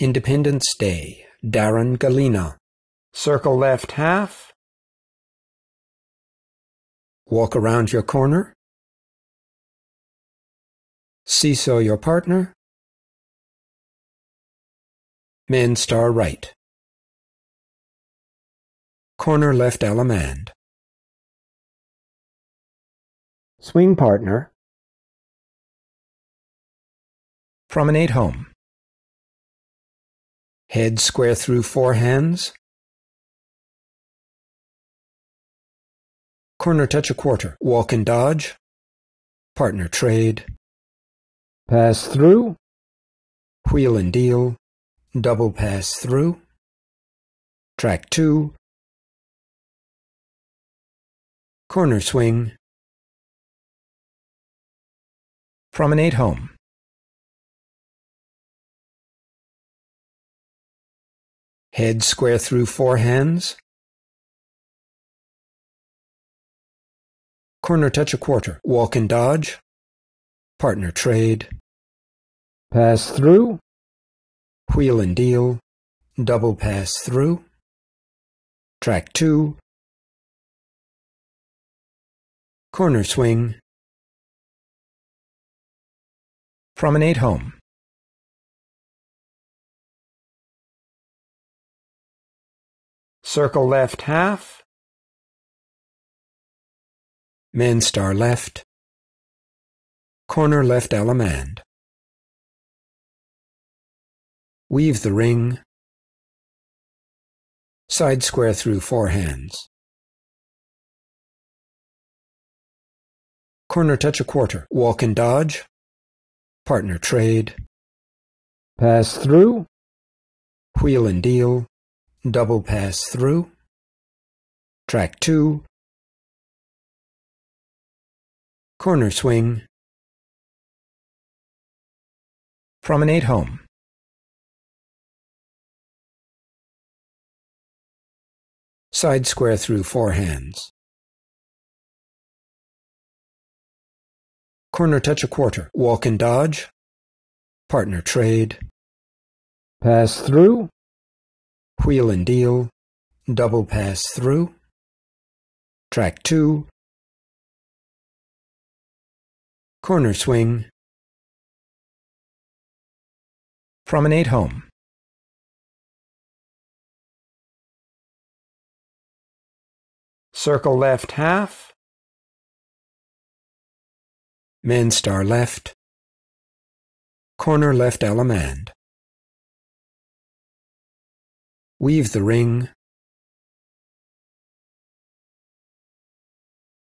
Independence Day, Darren Gallina. Circle left half. Walk around your corner. Seesaw your partner. Man star right. Corner left Allemande. Swing partner. Promenade home. Head square through four hands. Corner touch a quarter. Walk and dodge. Partner trade. Pass through. Wheel and deal. Double pass through. Track two. Corner swing. Promenade home. Head square through four hands. Corner touch a quarter. Walk and dodge. Partner trade. Pass through. Wheel and deal. Double pass through. Track two. Corner swing. Promenade home. Circle left half. Man star left. Corner left Allemande. Weave the ring. Side square through four hands. Corner touch a quarter. Walk and dodge. Partner trade. Pass through. Wheel and deal double pass through, track two, corner swing, promenade home. Side square through four hands. Corner touch a quarter. Walk and dodge. Partner trade. Pass through wheel and deal, double pass through, track two, corner swing, promenade home. Circle left half, man star left, corner left Allemande. Weave the ring,